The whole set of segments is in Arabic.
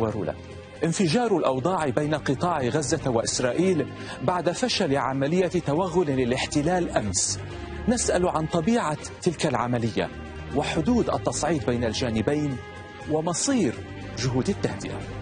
ورولا. انفجار الأوضاع بين قطاع غزة وإسرائيل بعد فشل عملية توغل للاحتلال أمس. نسأل عن طبيعة تلك العملية وحدود التصعيد بين الجانبين ومصير جهود التهدئة.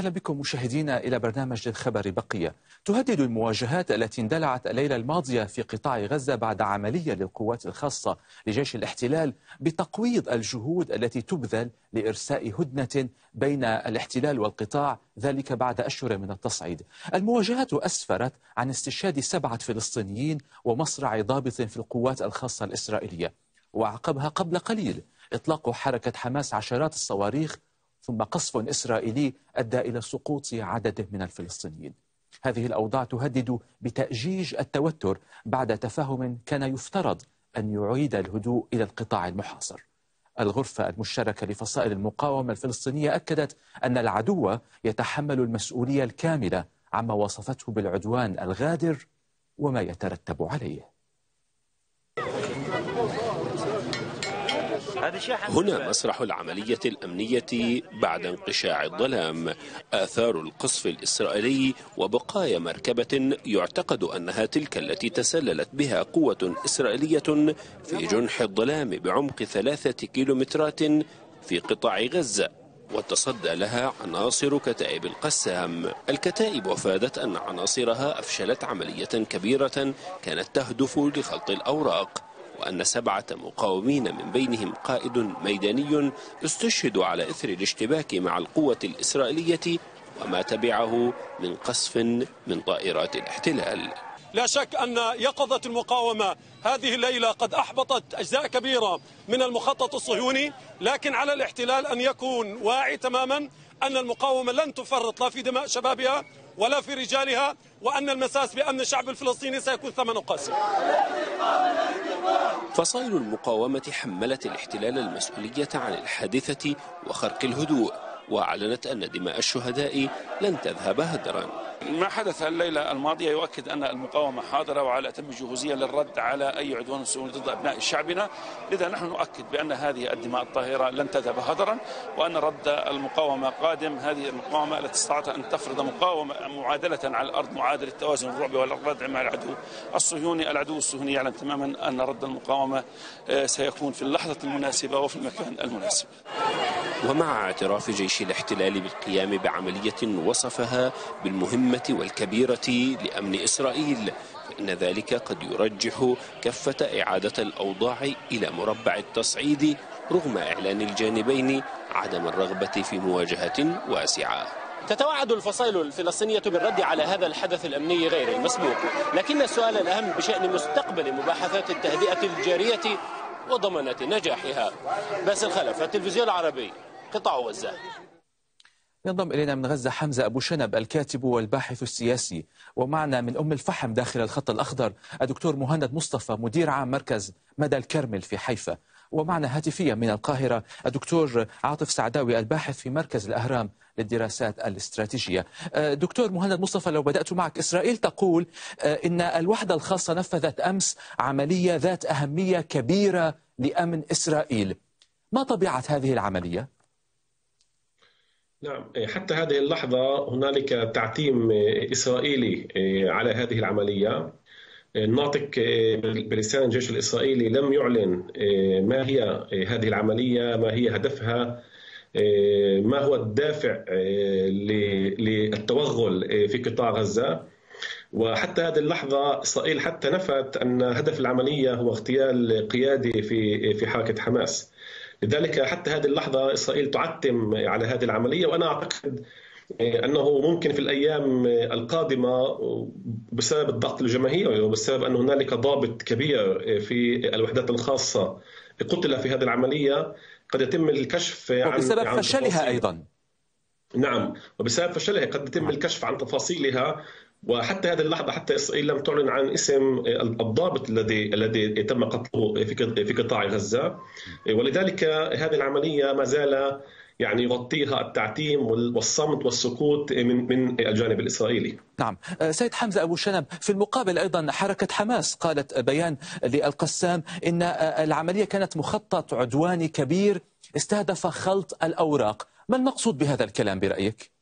أهلا بكم مشاهدينا إلى برنامج الخبر بقية. تهدد المواجهات التي اندلعت الليلة الماضية في قطاع غزة بعد عملية للقوات الخاصة لجيش الاحتلال بتقويض الجهود التي تبذل لإرساء هدنة بين الاحتلال والقطاع ذلك بعد أشهر من التصعيد. المواجهات أسفرت عن استشهاد سبعة فلسطينيين ومصرع ضابط في القوات الخاصة الإسرائيلية. وعقبها قبل قليل إطلاق حركة حماس عشرات الصواريخ ثم قصف إسرائيلي أدى إلى سقوط عدد من الفلسطينيين. هذه الأوضاع تهدد بتأجيج التوتر بعد تفاهم كان يفترض أن يعيد الهدوء إلى القطاع المحاصر. الغرفة المشتركة لفصائل المقاومة الفلسطينية أكدت أن العدو يتحمل المسؤولية الكاملة عما وصفته بالعدوان الغادر وما يترتب عليه. هنا مسرح العملية الأمنية بعد انقشاع الظلام. آثار القصف الإسرائيلي وبقايا مركبة يعتقد أنها تلك التي تسللت بها قوة إسرائيلية في جنح الظلام بعمق ثلاثة كيلومترات في قطاع غزة. وتصدى لها عناصر كتائب القسام. الكتائب أفادت أن عناصرها أفشلت عملية كبيرة كانت تهدف لخلط الأوراق. وأن سبعة مقاومين من بينهم قائد ميداني استشهدوا على إثر الاشتباك مع القوة الإسرائيلية وما تبعه من قصف من طائرات الاحتلال. لا شك أن يقظة المقاومة هذه الليلة قد أحبطت أجزاء كبيرة من المخطط الصهيوني لكن على الاحتلال أن يكون واعي تماما أن المقاومة لن تفرط. لا في دماء شبابها ولا في رجالها وأن المساس بأمن الشعب الفلسطيني سيكون ثمنه قاسي. فصائل المقاومة حملت الاحتلال المسؤولية عن الحادثة وخرق الهدوء وأعلنت أن دماء الشهداء لن تذهب هدرا. ما حدث الليلة الماضية يؤكد أن المقاومة حاضرة وعلى أتم جهوزية للرد على أي عدوان سوري ضد أبناء شعبنا. لذا نحن نؤكد بأن هذه الدماء الطاهرة لن تذهب هدرا وأن رد المقاومة قادم. هذه المقاومة التي استطاعت أن تفرض مقاومة معادلة على الأرض معادلة توازن الرعب والردع مع العدو الصهيوني. العدو الصهيوني يعلم تماما أن رد المقاومة سيكون في اللحظة المناسبة وفي المكان المناسب. ومع اعتراف جيش الاحتلال بالقيام بعملية وصفها بالمهمة والكبيرة لأمن إسرائيل فإن ذلك قد يرجح كفة إعادة الأوضاع إلى مربع التصعيد رغم إعلان الجانبين عدم الرغبة في مواجهة واسعة. تتوعد الفصائل الفلسطينية بالرد على هذا الحدث الأمني غير المسبوق لكن السؤال الأهم بشأن مستقبل مباحثات التهدئة الجارية وضمانة نجاحها. باسل خلف التلفزيون العربي قطاع غزة. ينضم إلينا من غزة حمزة أبو شنب الكاتب والباحث السياسي. ومعنا من أم الفحم داخل الخط الأخضر الدكتور مهند مصطفى مدير عام مركز مدى الكرمل في حيفا. ومعنا هاتفيا من القاهرة الدكتور عاطف سعداوي الباحث في مركز الأهرام للدراسات الاستراتيجية. دكتور مهند مصطفى لو بدأت معك إسرائيل تقول إن الوحدة الخاصة نفذت أمس عملية ذات أهمية كبيرة لأمن إسرائيل. ما طبيعة هذه العملية؟ نعم. حتى هذه اللحظة هنالك تعتيم إسرائيلي على هذه العملية. الناطق بلسان الجيش الإسرائيلي لم يعلن ما هي هذه العملية ما هي هدفها ما هو الدافع للتوغل في قطاع غزة. وحتى هذه اللحظة إسرائيل حتى نفت أن هدف العملية هو اغتيال قيادي في في حركة حماس. لذلك حتى هذه اللحظة إسرائيل تعتم على هذه العملية وأنا أعتقد أنه ممكن في الأيام القادمة بسبب الضغط الجماهيري وبسبب أن هنالك ضابط كبير في الوحدات الخاصة قتل في هذه العملية قد يتم الكشف عن وبسبب عن فشلها. أيضا نعم وبسبب فشلها قد يتم الكشف عن تفاصيلها وحتى هذه اللحظة حتى إسرائيل لم تعلن عن اسم الضابط الذي الذي تم قتله في في قطاع غزة ولذلك هذه العملية ما زال يعني يغطيها التعتيم والصمت والسكوت من من الجانب الإسرائيلي. نعم، سيد حمزة أبو شنب في المقابل أيضا حركة حماس قالت بيان للقسام إن العملية كانت مخطط عدواني كبير استهدف خلط الأوراق، ما المقصود بهذا الكلام برأيك؟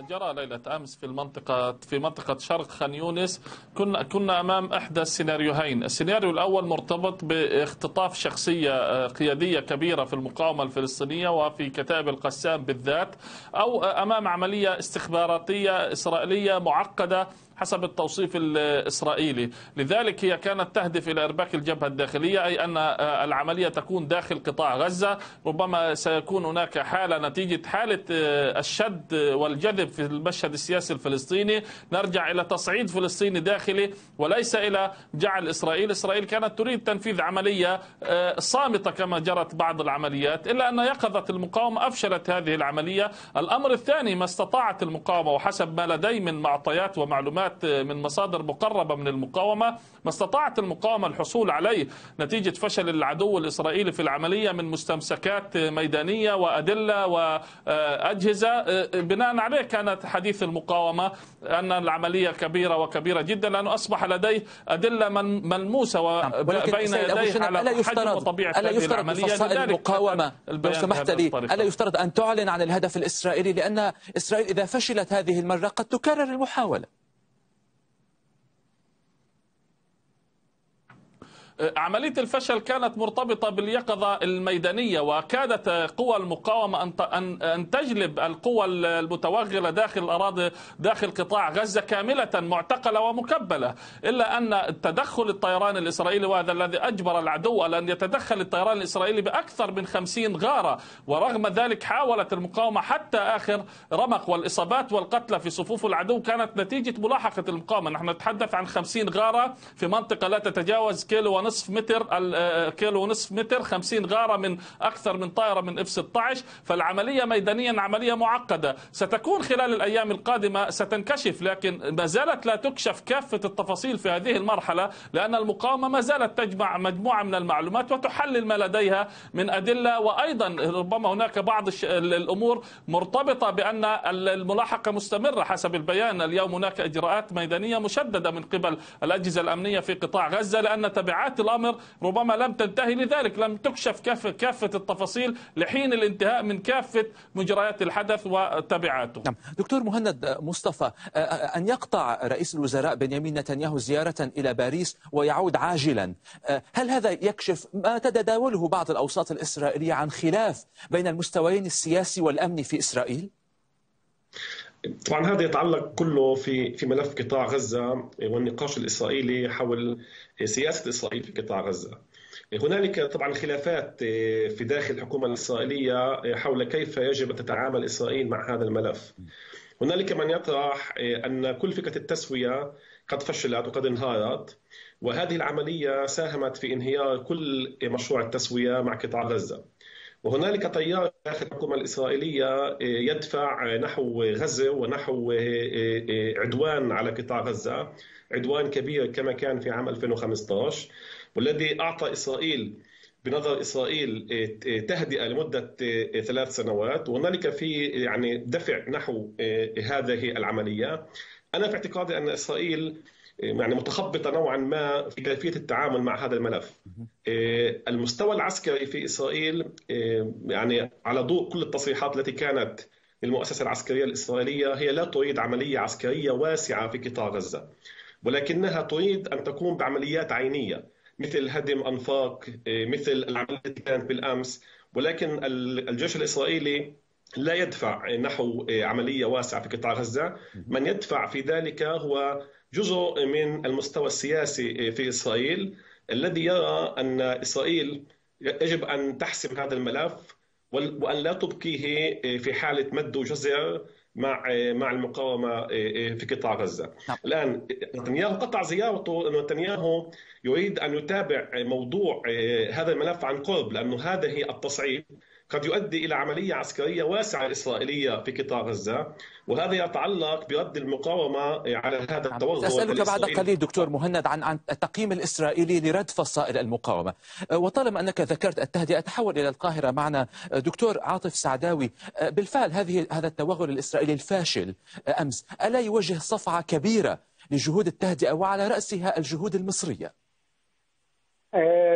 جرى ليلة أمس في المنطقة في منطقة شرق خان يونس كنا كنا أمام إحدى السيناريوهين، السيناريو الأول مرتبط باختطاف شخصية آه، قيادية كبيرة في المقاومة الفلسطينية وفي كتائب القسام بالذات أو أمام عملية استخباراتية إسرائيلية معقدة حسب التوصيف الإسرائيلي. لذلك هي كانت تهدف إلى إرباك الجبهة الداخلية أي أن العملية تكون داخل قطاع غزة. ربما سيكون هناك حالة نتيجة حالة آه، الشد والجذب في المشهد السياسي الفلسطيني. نرجع إلى تصعيد فلسطيني داخلي وليس إلى جعل إسرائيل. إسرائيل كانت تريد تنفيذ عملية آه، صامتة كما جرت بعض العمليات إلا أن يقظة المقاومة أفشلت هذه العملية. الأمر الثاني ما استطاعت المقاومة وحسب ما لدي من معطيات ومعلومات من مصادر مقربة من المقاومة ما استطاعت المقاومة الحصول عليه نتيجة فشل العدو الإسرائيلي في العملية من مستمسكات ميدانية وأدلة وأجهزة. بناء عليه كانت حديث المقاومة أن العملية كبيرة وكبيرة جدا لأنه أصبح لديه أدلة ملموسة نعم. بين يديه على حجم وطبيعة ألا يفترض بفصائل المقاومة لو سمحت لي ألا يفترض أن تعلن عن الهدف الإسرائيلي لأن إسرائيل إذا فشلت هذه المرة قد تكرر المحاولة. عملية الفشل كانت مرتبطة باليقظة الميدانية وكادت قوى المقاومة أن تجلب القوى المتوغلة داخل الأراضي داخل قطاع غزة كاملة معتقلة ومكبلة إلا أن تدخل الطيران الإسرائيلي وهذا الذي أجبر العدو على أن يتدخل الطيران الإسرائيلي بأكثر من خمسين غارة ورغم ذلك حاولت المقاومة حتى آخر رمق والإصابات والقتلى في صفوف العدو كانت نتيجة ملاحقة المقاومة. نحن نتحدث عن خمسين غارة في منطقة لا تتجاوز كيلو ونصف متر آه، كيلو ونصف متر 50 غارة من أكثر من طائرة من إف 16 فالعملية ميدانيا عملية معقدة. ستكون خلال الأيام القادمة ستنكشف لكن ما زالت لا تكشف كافة التفاصيل في هذه المرحلة لأن المقاومة ما زالت تجمع مجموعة من المعلومات وتحلل ما لديها من أدلة. وأيضا ربما هناك بعض الأمور مرتبطة بأن الملاحقة مستمرة حسب البيان. اليوم هناك إجراءات ميدانية مشددة من قبل الأجهزة الأمنية في قطاع غزة لأن تبعات الأمر ربما لم تنتهي لذلك لم تكشف كافة, كافة التفاصيل لحين الانتهاء من كافة مجريات الحدث وتبعاته نعم. دكتور مهند مصطفى أن يقطع رئيس الوزراء بنيامين نتنياهو زيارة إلى باريس ويعود عاجلا هل هذا يكشف ما تتداوله بعض الأوساط الإسرائيلية عن خلاف بين المستويين السياسي والأمني في إسرائيل؟ طبعا هذا يتعلق كله في في ملف قطاع غزة والنقاش الإسرائيلي حول سياسة إسرائيل في قطاع غزة. هنالك طبعا خلافات في داخل الحكومة الإسرائيلية حول كيف يجب أن تتعامل إسرائيل مع هذا الملف. هنالك من يطرح أن كل فكرة التسوية قد فشلت وقد انهارت وهذه العملية ساهمت في انهيار كل مشروع التسوية مع قطاع غزة. وهنالك تيار داخل الحكومة الإسرائيلية آه، يدفع نحو غزة ونحو آه، آه، عدوان على قطاع غزة عدوان كبير كما كان في عام 2015 والذي أعطى إسرائيل بنظر إسرائيل تهدئة لمدة ثلاث سنوات وهنالك في يعني دفع نحو هذه العملية. أنا في اعتقادي أن إسرائيل يعني متخبطة نوعا ما في كيفية التعامل مع هذا الملف. آه، المستوى العسكري في إسرائيل آه، يعني على ضوء كل التصريحات التي كانت للمؤسسة العسكرية الإسرائيلية هي لا تريد عملية عسكرية واسعة في قطاع غزة. ولكنها تريد أن تقوم بعمليات عينية مثل هدم أنفاق مثل العملية التي كانت بالأمس ولكن الجيش الإسرائيلي لا يدفع نحو عملية واسعة في قطاع غزة، من يدفع في ذلك هو جزء من المستوى السياسي في إسرائيل الذي يرى أن إسرائيل يجب أن تحسم هذا الملف وأن لا تبقيه في حالة مد وجزر مع مع المقاومة في قطاع غزة. نعم. الآن نتنياهو قطع زيارته نتنياهو يريد أن يتابع موضوع هذا الملف عن قرب لأنه هذا هي التصعيد قد يؤدي إلى عملية عسكرية واسعة إسرائيلية في قطاع غزة وهذا يتعلق برد المقاومة على هذا التوغل سأسألك بعد قليل دكتور مهند عن عن التقييم الإسرائيلي لرد فصائل المقاومة. وطالما أنك ذكرت التهدئة اتحول إلى القاهرة معنا. دكتور عاطف سعداوي بالفعل هذه هذا التوغل الإسرائيلي الفاشل أمس ألا يوجه صفعة كبيرة لجهود التهدئة وعلى رأسها الجهود المصرية؟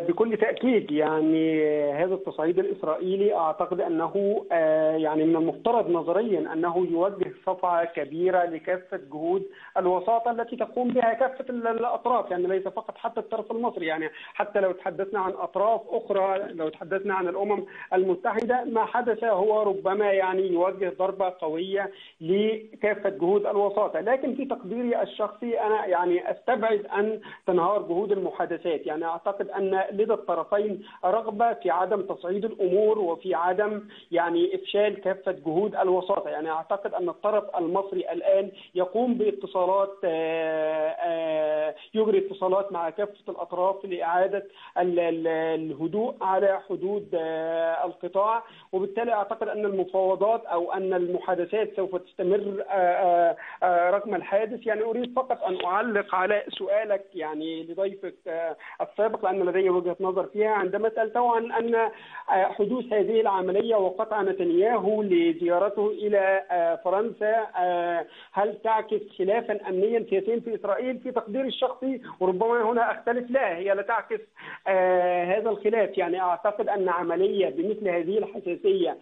بكل تأكيد يعني هذا التصعيد الإسرائيلي أعتقد أنه آه، يعني من المفترض نظريا أنه يوجه صفعة كبيرة لكافة جهود الوساطة التي تقوم بها كافة الأطراف يعني ليس فقط حتى الطرف المصري يعني حتى لو تحدثنا عن أطراف أخرى لو تحدثنا عن الأمم المتحدة ما حدث هو ربما يعني يوجه ضربة قوية لكافة جهود الوساطة. لكن في تقديري الشخصي أنا يعني أستبعد أن تنهار جهود المحادثات. يعني أعتقد أن لدى الطرفين رغبة في عدم تصعيد الأمور وفي عدم يعني إفشال كافة جهود الوساطة، يعني أعتقد أن الطرف المصري الآن يقوم باتصالات يجري اتصالات مع كافة الأطراف لإعادة الهدوء على حدود القطاع، وبالتالي أعتقد أن المفاوضات أو أن المحادثات سوف تستمر رغم الحادث، يعني أريد فقط أن أعلق على سؤالك يعني لضيفك السابق لأن لدي وجهة نظر فيها عندما سألته عن أن حدوث هذه العملية وقطع نتنياهو لزيارته إلى فرنسا هل تعكس خلافا امنيا سياسيا في إسرائيل في تقديري الشخصي؟ وربما هنا أختلف. لا هي لا تعكس هذا الخلاف. يعني أعتقد أن عملية بمثل هذه الحساسية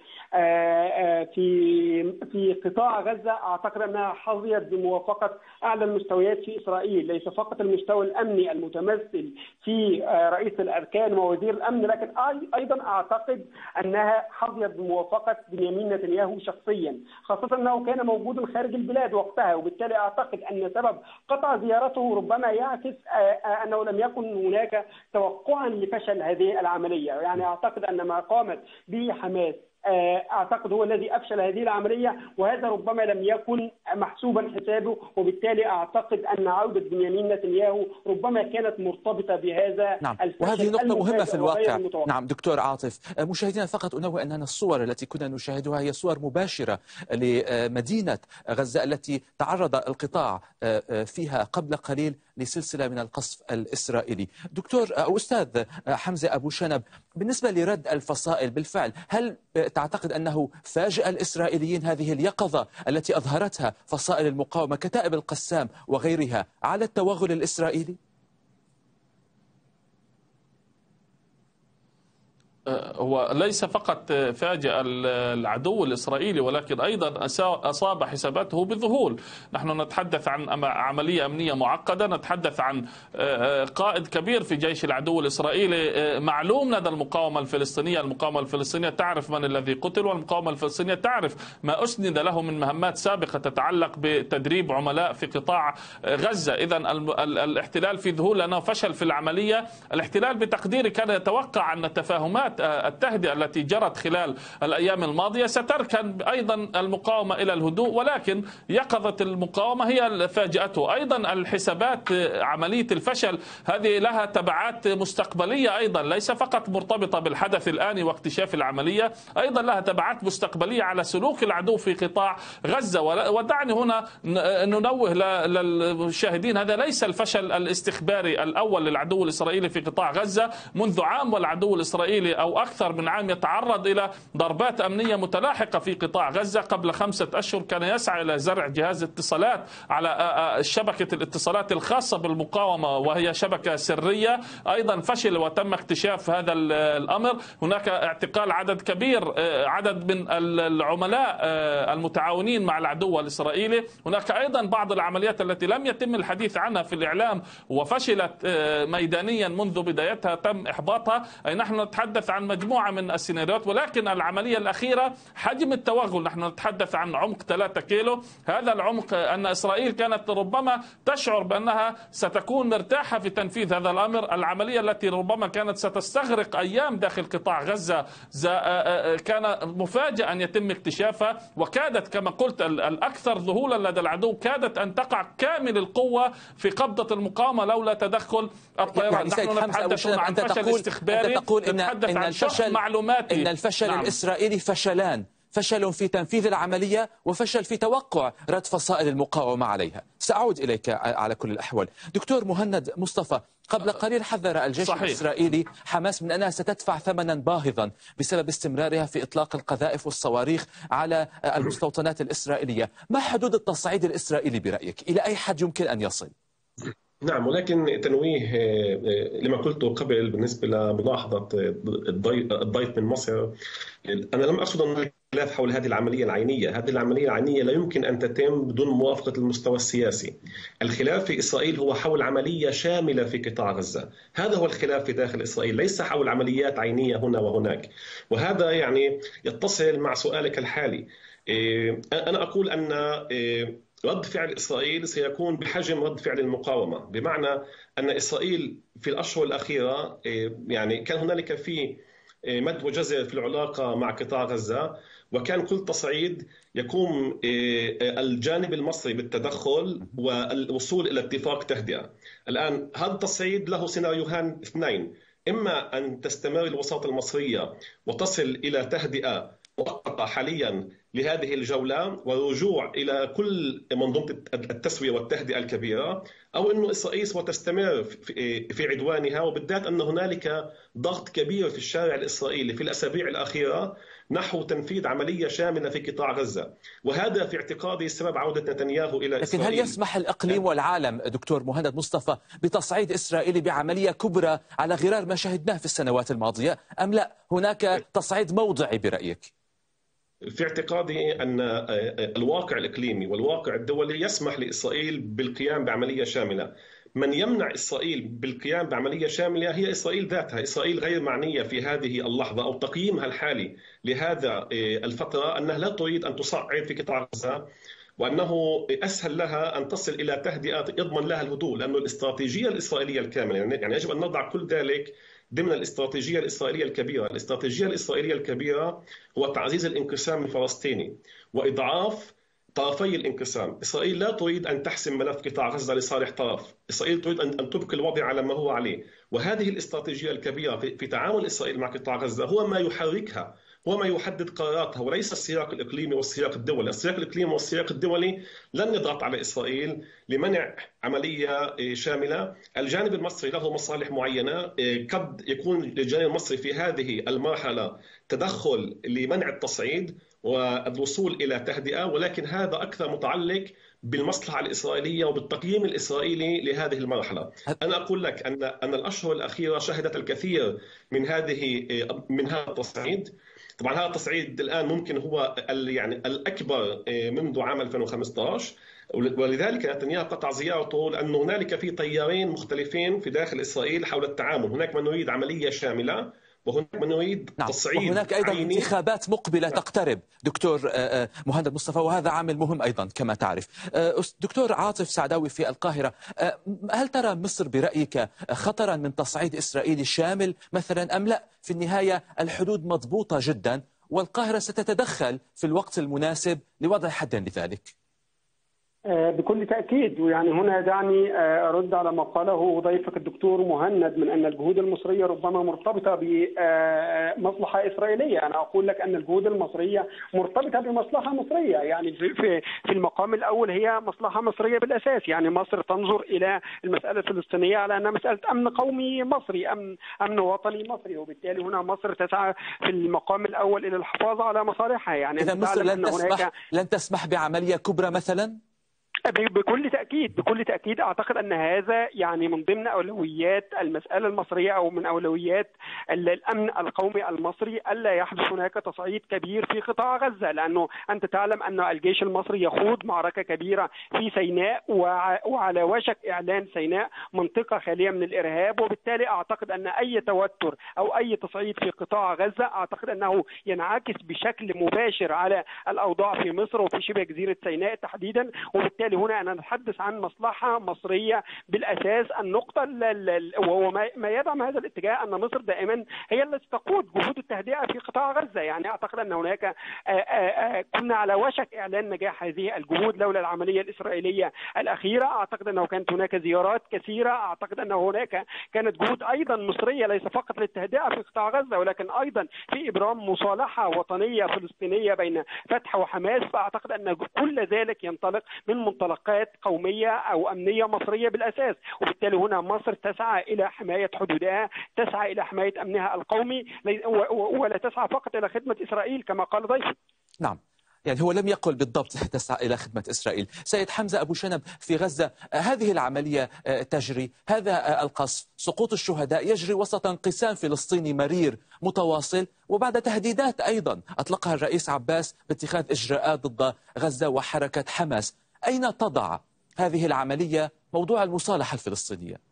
في في قطاع غزة أعتقد أنها حظيت بموافقة أعلى المستويات في إسرائيل ليس فقط المستوى الأمني المتمثل في رئيس الأركان ووزير الأمن لكن أيضا أعتقد أنها حظيت بموافقة بنيامين نتنياهو شخصيا خاصة أنه كان موجودا خارج البلاد وقتها وبالتالي أعتقد أن سبب قطع زيارته ربما يعكس أنه لم يكن هناك توقعا لفشل هذه العملية. يعني أعتقد أن ما قامت به حماس أعتقد هو الذي أفشل هذه العملية وهذا ربما لم يكن محسوبا حسابه وبالتالي أعتقد أن عودة بنيامين نتنياهو ربما كانت مرتبطة بهذا نعم وهذه نقطة مهمة في الواقع. نعم دكتور عاطف مشاهدينا فقط انوه أن الصور التي كنا نشاهدها هي صور مباشرة لمدينة غزة التي تعرض القطاع فيها قبل قليل لسلسلة من القصف الإسرائيلي. دكتور أو أستاذ حمزة أبو شنب بالنسبة لرد الفصائل بالفعل هل تعتقد أنه فاجأ الإسرائيليين هذه اليقظة التي أظهرتها فصائل المقاومة كتائب القسام وغيرها على التوغل الإسرائيلي؟ هو ليس فقط فاجأ العدو الإسرائيلي ولكن أيضا أصاب حساباته بذهول نحن نتحدث عن عملية أمنية معقدة نتحدث عن قائد كبير في جيش العدو الإسرائيلي. معلوم لدى المقاومة الفلسطينية. المقاومة الفلسطينية تعرف من الذي قتل والمقاومة الفلسطينية تعرف ما أسند له من مهمات سابقة تتعلق بتدريب عملاء في قطاع غزة. إذا الاحتلال في ذهول لأنه فشل في العملية. الاحتلال بتقديري كان يتوقع أن التفاهمات التهدئة التي جرت خلال الأيام الماضية ستركن أيضا المقاومة إلى الهدوء ولكن يقظة المقاومة هي فاجأته. أيضا الحسابات عملية الفشل هذه لها تبعات مستقبلية أيضا ليس فقط مرتبطة بالحدث الآني واكتشاف العملية أيضا لها تبعات مستقبلية على سلوك العدو في قطاع غزة. ودعني هنا ننوه للمشاهدين هذا ليس الفشل الاستخباري الأول للعدو الإسرائيلي في قطاع غزة. منذ عام والعدو الإسرائيلي أو أكثر من عام يتعرض إلى ضربات أمنية متلاحقة في قطاع غزة قبل خمسة أشهر كان يسعى إلى زرع جهاز اتصالات على شبكة الاتصالات الخاصة بالمقاومة وهي شبكة سرية أيضا فشل وتم اكتشاف هذا الأمر. هناك اعتقال عدد كبير عدد من العملاء المتعاونين مع العدو الإسرائيلي. هناك أيضا بعض العمليات التي لم يتم الحديث عنها في الإعلام وفشلت ميدانيا منذ بدايتها تم إحباطها. أي نحن نتحدث عن مجموعة من السيناريوهات ولكن العملية الأخيرة حجم التوغل. نحن نتحدث عن عمق 3 كيلو. هذا العمق أن إسرائيل كانت ربما تشعر بأنها ستكون مرتاحة في تنفيذ هذا الأمر. العملية التي ربما كانت ستستغرق أيام داخل قطاع غزة كان مفاجئ أن يتم اكتشافها وكادت كما قلت الأكثر ذهولا لدى العدو كادت أن تقع كامل القوة في قبضة المقاومة لولا تدخل الطيران. يعني نحن نتحدث عن فشل استخباري أنت تقول إن, إن إن الفشل معلوماتي إن الفشل نعم. الإسرائيلي فشلان فشل في تنفيذ العملية وفشل في توقع رد فصائل المقاومة عليها سأعود إليك على كل الأحوال دكتور مهند مصطفى قبل قليل حذر الجيش صحيح. الإسرائيلي حماس من أنها ستدفع ثمنا باهظا بسبب استمرارها في إطلاق القذائف والصواريخ على المستوطنات الإسرائيلية ما حدود التصعيد الإسرائيلي برأيك؟ إلى أي حد يمكن أن يصل؟ نعم ولكن تنويه آه، لما قلته قبل بالنسبة لملاحظة الضيف من مصر أنا لم أقصد أن الخلاف حول هذه العملية العينية، هذه العملية العينية لا يمكن أن تتم بدون موافقة المستوى السياسي. الخلاف في إسرائيل هو حول عملية شاملة في قطاع غزة، هذا هو الخلاف في داخل إسرائيل، ليس حول عمليات عينية هنا وهناك. وهذا يعني يتصل مع سؤالك الحالي. آه، أقول أن آه، رد فعل إسرائيل سيكون بحجم رد فعل المقاومة، بمعنى أن إسرائيل في الأشهر الأخيرة آه، يعني كان هنالك في آه، مد وجزر في العلاقة مع قطاع غزة وكان كل تصعيد يقوم آه، الجانب المصري بالتدخل والوصول إلى اتفاق تهدئة. الآن هذا التصعيد له سيناريوهان اثنين، إما أن تستمر الوساطة المصرية وتصل إلى تهدئة مؤقتة حاليا لهذه الجولة والرجوع إلى كل منظومة التسوية والتهدئة الكبيرة أو أن إسرائيل ستستمر في عدوانها وبالذات أن هنالك ضغط كبير في الشارع الإسرائيلي في الأسابيع الأخيرة نحو تنفيذ عملية شاملة في قطاع غزة. وهذا في اعتقادي سبب عودة نتنياهو إلى لكن إسرائيل. لكن هل يسمح الإقليم والعالم دكتور مهند مصطفى بتصعيد إسرائيلي بعملية كبرى على غرار ما شهدناه في السنوات الماضية أم لا؟ هناك تصعيد موضعي برأيك؟ في اعتقادي أن آه، آه، الواقع الإقليمي والواقع الدولي يسمح لإسرائيل بالقيام بعملية شاملة. من يمنع إسرائيل بالقيام بعملية شاملة هي إسرائيل ذاتها، إسرائيل غير معنية في هذه اللحظة أو تقييمها الحالي لهذا آه، الفترة أنها لا تريد أن تصعد في قطاع غزة وأنه أسهل لها أن تصل إلى تهدئه يضمن لها الهدوء لأنه الاستراتيجية الإسرائيلية الكاملة يعني, يعني يجب أن نضع كل ذلك ضمن الاستراتيجية الإسرائيلية الكبيرة. الاستراتيجية الإسرائيلية الكبيرة هو تعزيز الانقسام الفلسطيني وإضعاف طرفي الانقسام. إسرائيل لا تريد أن تحسم ملف قطاع غزة لصالح طرف. إسرائيل تريد أن تبقي الوضع على ما هو عليه. وهذه الاستراتيجية الكبيرة في تعامل إسرائيل مع قطاع غزة هو ما يحركها هو ما يحدد قراراتها وليس السياق الإقليمي والسياق الدولي، السياق الإقليمي والسياق الدولي لن يضغط على إسرائيل لمنع عملية آه، شاملة، الجانب المصري له مصالح معينة، آه، قد يكون للجانب المصري في هذه المرحلة تدخل لمنع التصعيد والوصول إلى تهدئة ولكن هذا أكثر متعلق بالمصلحة الإسرائيلية وبالتقييم الإسرائيلي لهذه المرحلة. أنا أقول لك أن أن الأشهر الأخيرة شهدت الكثير من هذه آه، من هذا التصعيد. طبعا هذا التصعيد الآن ممكن هو يعني الأكبر آه، منذ عام 2015 ولذلك نتنياهو قطع زيارته لأن هنالك في تيارين مختلفين في داخل إسرائيل حول التعامل. هناك من يريد عملية شاملة وهناك من يريد نعم. تصعيد وهناك أيضا عيني. انتخابات مقبلة تقترب دكتور آه، آه، مهند مصطفى وهذا عامل مهم أيضا كما تعرف دكتور عاطف سعداوي في القاهرة هل ترى مصر برأيك خطرا من تصعيد اسرائيلي شامل مثلا أم لا في النهاية الحدود مضبوطة جدا والقاهرة ستتدخل في الوقت المناسب لوضع حد لذلك آه، بكل تأكيد. ويعني هنا دعني آه، أرد على ما قاله ضيفك الدكتور مهند من أن الجهود المصرية ربما مرتبطة بمصلحة إسرائيلية. أنا أقول لك أن الجهود المصرية مرتبطة بمصلحة مصرية. يعني في في المقام الأول هي مصلحة مصرية بالأساس. يعني مصر تنظر إلى المسألة الفلسطينية على أنها مسألة أمن قومي مصري أمن أمن وطني مصري. وبالتالي هنا مصر تسعى في المقام الأول إلى الحفاظ على مصالحها. يعني إذا مصر لن تسمح لن تسمح بعملية كبرى مثلا؟ بكل تأكيد بكل تأكيد أعتقد أن هذا يعني من ضمن أولويات المسألة المصرية أو من أولويات الأمن القومي المصري ألا يحدث هناك تصعيد كبير في قطاع غزة لأنه أنت تعلم أن الجيش المصري يخوض معركة كبيرة في سيناء وعلى وشك إعلان سيناء منطقة خالية من الإرهاب وبالتالي أعتقد أن أي توتر أو أي تصعيد في قطاع غزة أعتقد أنه ينعكس بشكل مباشر على الأوضاع في مصر وفي شبه جزيرة سيناء تحديدا وبالتالي وبالتالي هنا أنا نتحدث عن مصلحة مصرية بالأساس. النقطة وهو ما يدعم هذا الاتجاه أن مصر دائما هي التي تقود جهود التهدئة في قطاع غزة. يعني أعتقد أن هناك كنا على وشك إعلان نجاح هذه الجهود لولا العملية الإسرائيلية الأخيرة. أعتقد أنه كانت هناك زيارات كثيرة. أعتقد أن هناك كانت جهود أيضا مصرية ليس فقط للتهدئة في قطاع غزة ولكن أيضا في إبرام مصالحة وطنية فلسطينية بين فتح وحماس. فأعتقد أن كل ذلك ينطلق من منطلقات قومية أو أمنية مصرية بالأساس. وبالتالي هنا مصر تسعى إلى حماية حدودها تسعى إلى حماية أمنها القومي ولا تسعى فقط إلى خدمة إسرائيل كما قال ضيفي نعم. يعني هو لم يقل بالضبط تسعى إلى خدمة إسرائيل. سيد حمزة أبو شنب في غزة هذه العملية تجري. هذا القصف. سقوط الشهداء. يجري وسط انقسام فلسطيني مرير متواصل. وبعد تهديدات أيضا أطلقها الرئيس عباس باتخاذ إجراءات ضد غزة وحركة حماس. أين تضع هذه العملية موضوع المصالحة الفلسطينية؟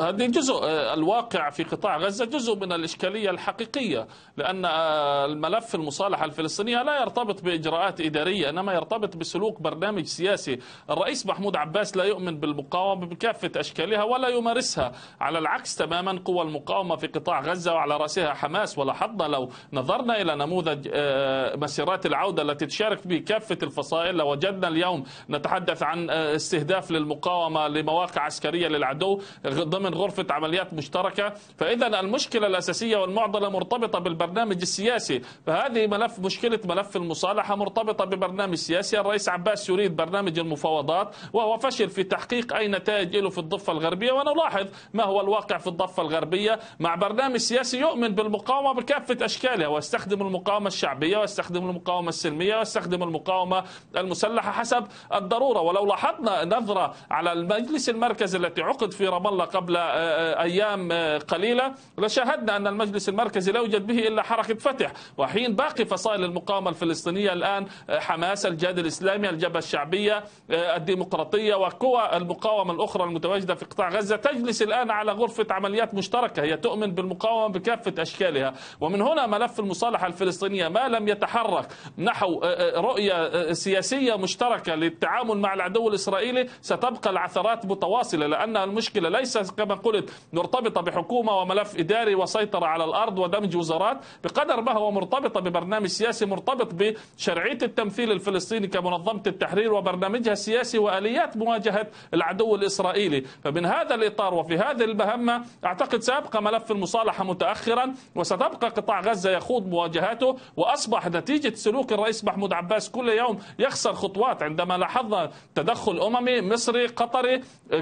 هذه جزء آه، الواقع في قطاع غزة جزء من الإشكالية الحقيقية لأن آه، الملف المصالحة الفلسطينية لا يرتبط بإجراءات إدارية إنما يرتبط بسلوك برنامج سياسي. الرئيس محمود عباس لا يؤمن بالمقاومة بكافة أشكالها ولا يمارسها. على العكس تماما قوى المقاومة في قطاع غزة وعلى رأسها حماس. ولاحظنا لو نظرنا إلى نموذج آه، مسيرات العودة التي تشارك به كافة الفصائل لوجدنا اليوم نتحدث عن استهداف للمقاومة لمواقع عسكرية للعدو. ضمن من غرفة عمليات مشتركة فإذا المشكلة الأساسية والمعضلة مرتبطة بالبرنامج السياسي. فهذه ملف مشكلة ملف المصالحة مرتبطة ببرنامج سياسي. الرئيس عباس يريد برنامج المفاوضات وهو فشل في تحقيق أي نتائج له في الضفة الغربية. ونلاحظ ما هو الواقع في الضفة الغربية. مع برنامج سياسي يؤمن بالمقاومة بكافة أشكالها ويستخدم المقاومة الشعبية ويستخدم المقاومة السلمية ويستخدم المقاومة المسلحة حسب الضرورة. ولو لاحظنا نظرة على المجلس المركزي التي عقد في رام الله قبل قبل آه، آه، أيام آه، قليلة. لشاهدنا أن المجلس المركزي لا يوجد به إلا حركة فتح. وحين باقي فصائل المقاومة الفلسطينية الآن حماس الجهاد الإسلامي الجبهة الشعبية الديمقراطية وقوى المقاومة الأخرى المتواجدة في قطاع غزة. تجلس الآن على غرفة عمليات مشتركة. هي تؤمن بالمقاومة بكافة أشكالها. ومن هنا ملف المصالحة الفلسطينية ما لم يتحرك نحو رؤية سياسية مشتركة للتعامل مع العدو الإسرائيلي. ستبقى العثرات متواصلة لأن المشكلة ليست كما قلت مرتبطة بحكومة وملف إداري وسيطرة على الأرض ودمج وزارات بقدر ما هو مرتبطة ببرنامج سياسي مرتبط بشرعية التمثيل الفلسطيني كمنظمة التحرير وبرنامجها السياسي وآليات مواجهة العدو الإسرائيلي. فمن هذا الإطار وفي هذه المهمة أعتقد سيبقى ملف المصالحة متأخرا وستبقى قطاع غزة يخوض مواجهاته وأصبح نتيجة سلوك الرئيس محمود عباس كل يوم يخسر خطوات عندما لاحظنا تدخل أممي مصري قطري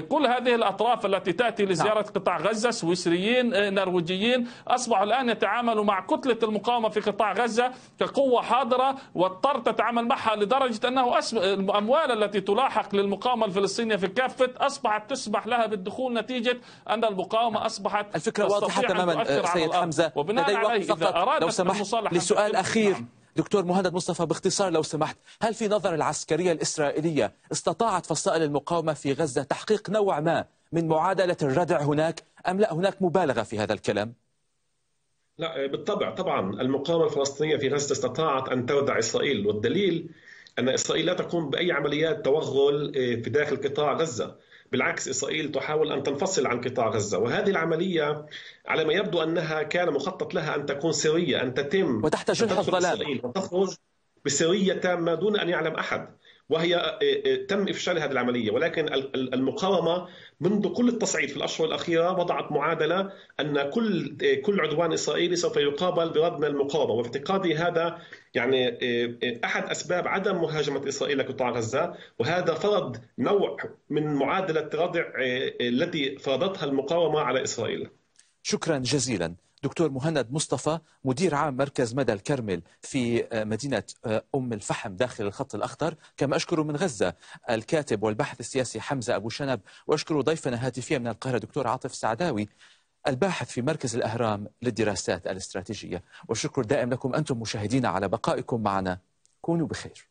كل هذه الأطراف التي تأتي ياتي لزيارة نعم. قطاع غزة سويسريين آه، نرويجيين. اصبحوا الآن يتعاملوا مع كتلة المقاومة في قطاع غزة كقوة حاضرة واضطر تتعامل معها لدرجة أنه الأموال التي تلاحق للمقاومة الفلسطينية في كافة أصبحت تسمح لها بالدخول نتيجة أن المقاومة أصبحت الفكرة واضحة تماما سيد حمزة. وبناء عليه فقط لو سمحت لسؤال أخير. نعم. دكتور مهند مصطفى باختصار لو سمحت هل في نظر العسكرية الإسرائيلية استطاعت فصائل المقاومة في غزة تحقيق نوع ما من معادلة الردع هناك أم لا؟ هناك مبالغة في هذا الكلام؟ لا بالطبع طبعا. المقاومة الفلسطينية في غزة استطاعت أن تردع إسرائيل والدليل أن إسرائيل لا تقوم بأي عمليات توغل آه، في داخل قطاع غزة. بالعكس إسرائيل تحاول أن تنفصل عن قطاع غزة. وهذه العملية على ما يبدو أنها كان مخطط لها أن تكون سرية أن تتم وتحت جنح الظلام. وتخرج بسرية تامة دون أن يعلم أحد. وهي آه، آه، تم إفشال هذه العملية ولكن المقاومة منذ كل التصعيد في الأشهر الأخيرة وضعت معادلة أن كل آه، كل عدوان إسرائيلي سوف يقابل برد من المقاومة واعتقادي هذا يعني أحد أسباب عدم مهاجمة إسرائيل لقطاع غزة وهذا فرض نوع من معادلة ردع التي فرضتها المقاومة على إسرائيل. شكرا جزيلا. دكتور مهند مصطفى مدير عام مركز مدى الكرمل في آه، مدينة آه، أم الفحم داخل الخط الأخضر. كما أشكر من غزة الكاتب والباحث السياسي حمزة أبو شنب وأشكر ضيفنا هاتفيا من القاهرة دكتور عاطف سعداوي الباحث في مركز الأهرام للدراسات الاستراتيجية. والشكر دائم لكم أنتم مشاهدين على بقائكم معنا. كونوا بخير.